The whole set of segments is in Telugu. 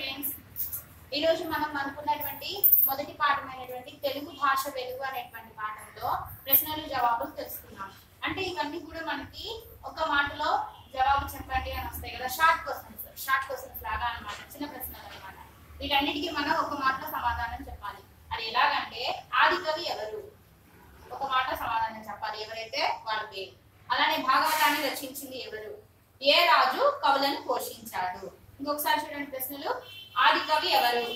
స్టూడెంట్స్ ఈ రోజు మనం అనుకున్నటువంటి మొదటి పాఠమైనటువంటి తెలుగు భాష వెలుగు అనేటువంటి పాఠంలో ప్రశ్నలు జవాబులు తెలుసుకున్నాం అంటే ఇవన్నీ కూడా మనకి ఒక మాటలో జవాబు చెప్పండి అని వస్తాయి కదా షార్ట్ క్వశ్చన్స్ షార్ట్ క్వశ్చన్స్ లాగా అన్నమాట చిన్న ప్రశ్నలు అన్నమాట. వీటన్నిటికీ మనం ఒక మాటలో సమాధానం చెప్పాలి. అది ఎలాగంటే ఆది కవి ఎవరు? ఒక మాట సమాధానం చెప్పాలి. ఎవరైతే వాళ్ళ పేరు. అలానే భాగవతాన్ని రచించింది ఎవరు? ఏ రాజు కవులను పోషించాడు? ఇంకొకసారి చూడండి ప్రశ్నలు. ఆది కవి ఎవరు?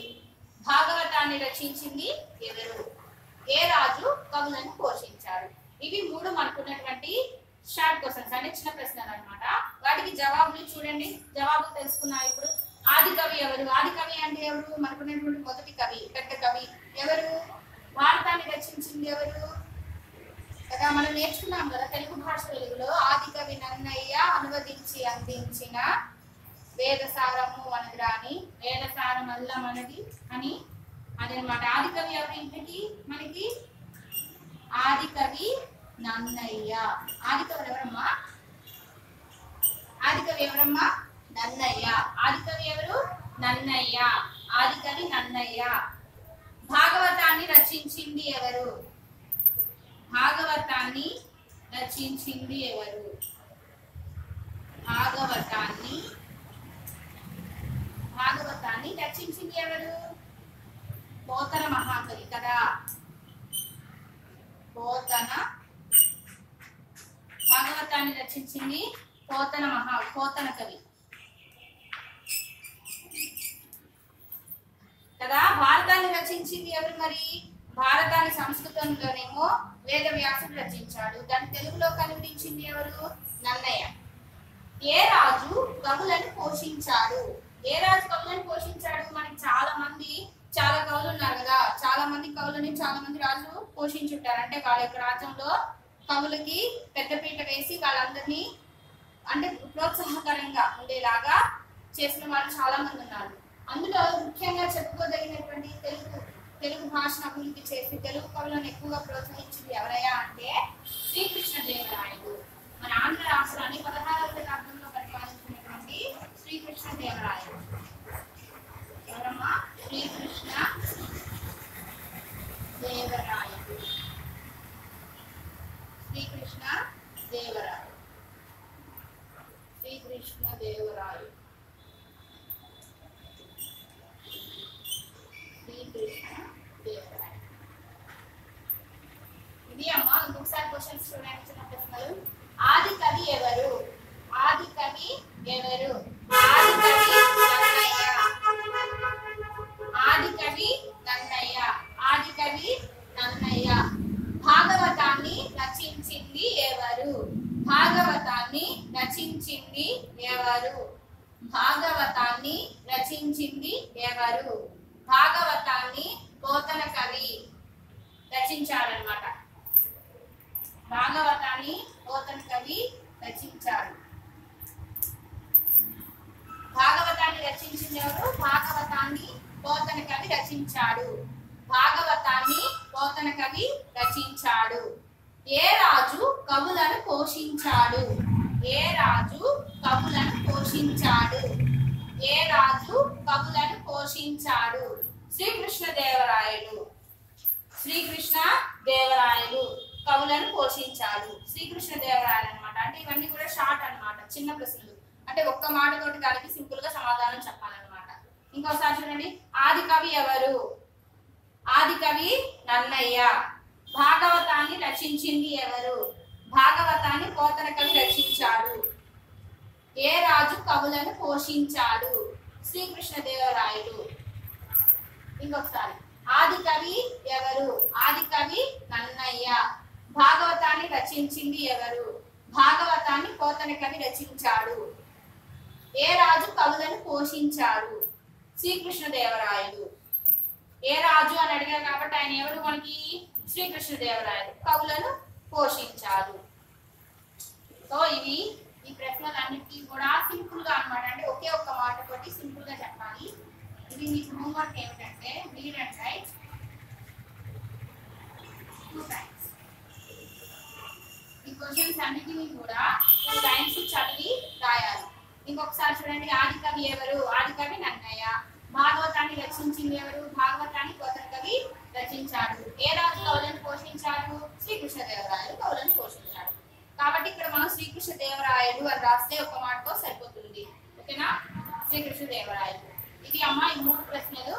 భాగవతాన్ని రచించింది ఎవరు? ఏ రాజు కవులను పోషించారు ఇవి మూడు మనకున్నటువంటి షార్ట్ క్వశ్చన్స్. అంటే చిన్న ప్రశ్నలు అన్నమాట. వాటికి జవాబులు చూడండి. జవాబులు తెలుసుకున్నాం ఇప్పుడు. ఆది కవి ఎవరు? ఆది కవి అంటే ఎవరు? మనకున్నటువంటి మొదటి కవి పెద్ద కవి ఎవరు? భారతాన్ని రచించింది ఎవరు? కదా మనం నేర్చుకున్నాం కదా తెలుగు భాష తెలుగులో ఆది కవి నన్నయ్య అనువదించి అందించిన వేదసారము మనది రాని వేదసారం అల్ల మనది అని అదనమాట ఆది కవి ఎవరింటికి మనకి ఆది కవి నన్నయ్య. ఆది కవి ఎవరమ్మా? ఆది కవి ఎవరమ్మా? నన్నయ్య. ఆది కవి ఎవరు? నన్నయ్య. ఆది కవి నన్నయ్య. భాగవతాన్ని రచించింది ఎవరు? భాగవతాన్ని రచించింది ఎవరు? భాగవతాన్ని భాగవతాన్ని రచించింది ఎవరు? పోతన మహాకవి కదా. పోతన భాగవతాన్ని రచించింది పోతన మహా పోతన కవి. కదా భారతాన్ని రచించింది ఎవరు మరి? భారతాన్ని సంస్కృతంలోనేమో వేద వ్యాసుడు రచించాడు. దాన్ని తెలుగులో కనిపించింది ఎవరు? నన్నయ్య. ఏ రాజు కవులను పోషించాడు? ఏ రాజు కవులను పోషించాడు? మనకి చాలా మంది చాలా కవులు ఉన్నారు కదా. చాలా మంది కవులని చాలా మంది రాజులు పోషించుంటారు. అంటే వాళ్ళ యొక్క రాజ్యంలో కవులకి పెద్దపీట వేసి వాళ్ళందరినీ అంటే ప్రోత్సాహకరంగా ఉండేలాగా చేసిన వాళ్ళు చాలా మంది ఉన్నారు. అందులో ముఖ్యంగా చెప్పుకోదగినటువంటి తెలుగు తెలుగు భాషను అభివృద్ధి చేసి తెలుగు కవులను ఎక్కువగా ప్రోత్సహించింది ఎవరయ్యా అంటే శ్రీకృష్ణదేవరాయలు. మన ఆంధ్ర రాష్ట్రాన్ని పదహారవ శతాబ్దంలో పరిపాలించినటువంటి శ్రీకృష్ణదేవరాయలు ఎవరమ్మా శ్రీకృష్ణ దేవరాయలు శ్రీకృష్ణ దేవరాయ శ్రీకృష్ణ దేవరాయలు శ్రీకృష్ణ దేవరాయలు ఇది అమ్మా ఇంకొకసారి క్వశ్చన్స్ చూడండి చిన్న ప్రశ్నలు ఆది కవి ఎవరు? ఆది కవి ఎవరు? ఆది కవి భాగవతాన్ని రచించింది ఎవరు? భాగవతాన్ని రచించింది ఎవరు? భాగవతాన్ని పోతన కవి రచించాడనమాట భాగవతాన్ని పోతన కవి రచించాడు. భాగవతాన్ని రచించింది ఎవరు? భాగవతాన్ని పోతన కవి రచించాడు. భాగవతాన్ని పోతన కవి రచించాడు. ఏ రాజు కవులను పోషించాడు? ఏ రాజు కవులను పోషించాడు? ఏ రాజు కవులను పోషించాడు? శ్రీకృష్ణదేవరాయలు శ్రీకృష్ణ దేవరాయలు కవులను పోషించాడు. శ్రీకృష్ణ దేవరాయలు అనమాట అంటే ఇవన్నీ కూడా షార్ట్ అనమాట చిన్న ప్రశ్నలు. అంటే ఒక్క మాటతోటి కలిపి సింపుల్గా సమాధానం చెప్పాలన్నమాట. ఇంకోసారి చూడండి. ఆది కవి ఎవరు? ఆది కవి నన్నయ్య. భాగవతాన్ని రచించింది ఎవరు? భాగవతాన్ని పోతన కవి రచించాడు. ఏ రాజు కవులను పోషించాడు? శ్రీకృష్ణదేవరాయలు ఇంకొకసారి. ఆది కవి ఎవరు? ఆది కవి నన్నయ్య. భాగవతాన్ని రచించింది ఎవరు? భాగవతాన్ని పోతన కవి రచించాడు. ఏ రాజు కవులను పోషించాడు? శ్రీకృష్ణదేవరాయలు ఏ రాజు అని అడిగారు కాబట్టి ఆయన ఎవరు? మనకి శ్రీకృష్ణదేవరాయలు. కవులను పోషించారు. సో ఇవి ఈ ప్రశ్నలన్నిటికీ కూడా సింపుల్గా అన్నమాట. అంటే ఒకే ఒక్క మాట తోటి సింపుల్గా చెప్పాలి. ఇది మీకు హోంవర్క్ ఏమిటంటే read and write two times ఈ క్వశ్చన్స్ అన్నిటినీ కూడా టూ టైమ్స్ చదివి రాయాలి. ఇంకొకసారి చూడండి ఆది కవి ఎవరు ఆది కవి నన్నయ్య పోషించాడు. ఏ రాజు కౌలను పోషించాడు? శ్రీకృష్ణదేవరాయలు కౌలను పోషించాడు. కాబట్టి ఇక్కడ మనం శ్రీకృష్ణదేవరాయలు అని రాస్తే ఒక మాటతో సరిపోతుంది. ఓకేనా? శ్రీకృష్ణదేవరాయలు ఇది అమ్మ ఈ మూడు ప్రశ్నలు